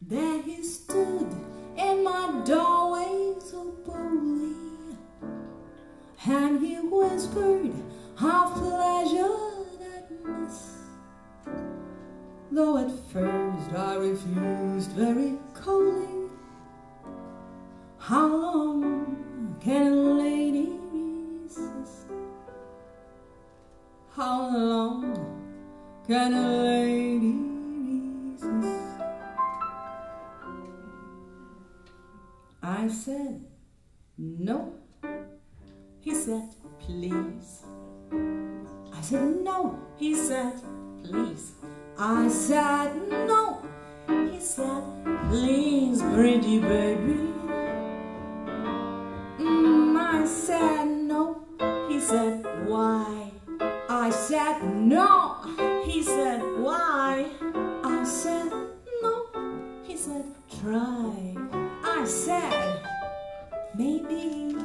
There he stood in my doorway so boldly, and he whispered "How pleasure that miss. Though at first I refused very coldly, how long can a lady resist? How long can a lady? No. He said, please. I said, no. He said, please. I said, no. He said, please, pretty baby. Mm, I said, no. He said, why? I said, no. He said, why? I said, no. He said, try. I said, maybe.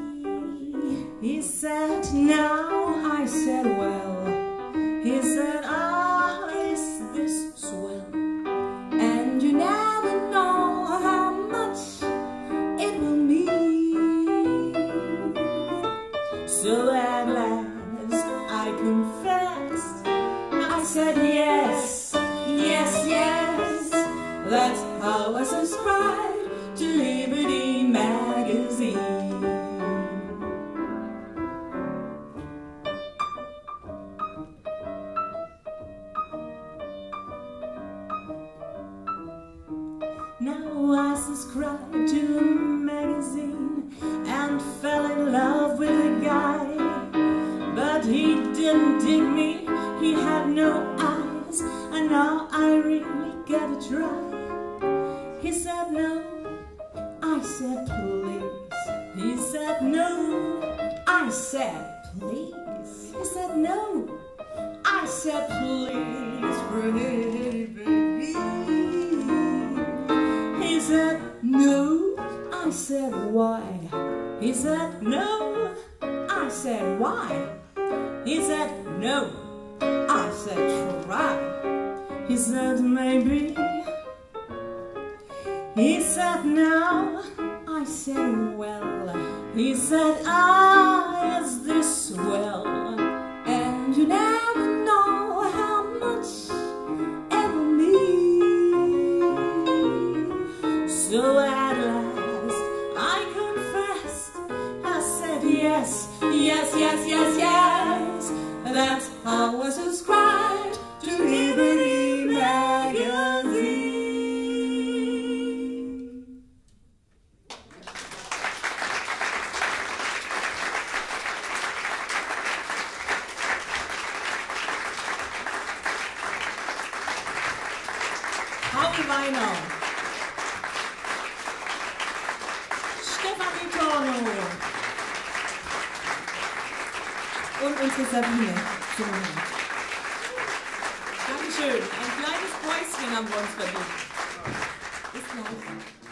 He said, now. I said, well. He said, ah, is this swell? And you never know how much it will mean. So at last, I confessed. I said, yes, yes, yes. That's how I subscribe to Liberty Magazine. Now I subscribe to a magazine and fell in love with a guy. But he didn't dig me, he had no eyes, and now I really gotta try. He said no, said please. He said no, I said please. He said no, I said please, baby. He said no, I said why? He said no, I said why? He said no, I said try. He said maybe. He said no, I said well. He said ah, is this well? And you never know how much it will mean. So at last I confessed, I said yes, yes, yes, yes, yes. That's how I subscribed to Liberty Howie Weinau. Stefanie Torno. Und unsere Sabine. Dankeschön. Ein kleines Päuschen haben wir uns verdient. Bis gleich.